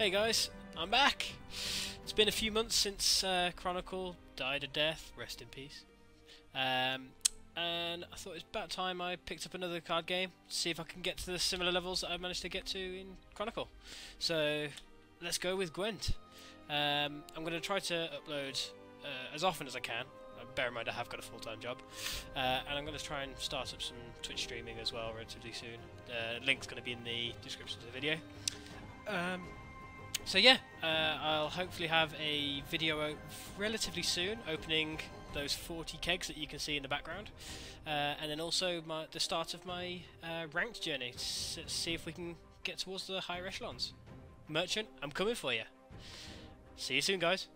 Hey guys, I'm back! It's been a few months since uh, Chronicle died a death, rest in peace. Um, and I thought it's about time I picked up another card game, see if I can get to the similar levels that I managed to get to in Chronicle. So, let's go with Gwent. Um, I'm going to try to upload uh, as often as I can. Uh, Bear in mind I have got a full-time job. Uh, and I'm going to try and start up some Twitch streaming as well relatively soon. Uh, link's going to be in the description of the video. Um, so yeah, uh, I'll hopefully have a video relatively soon opening those 40 kegs that you can see in the background, uh, and then also my, the start of my uh, ranked journey to see if we can get towards the higher echelons. Merchant, I'm coming for you. See you soon, guys.